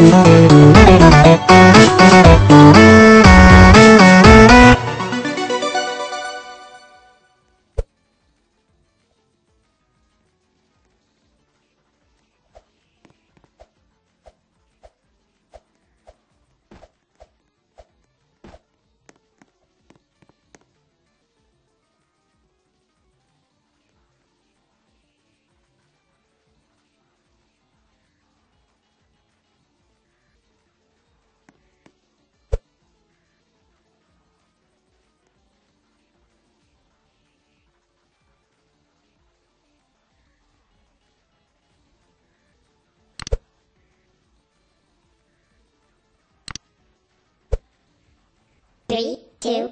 Thank you. Three, two,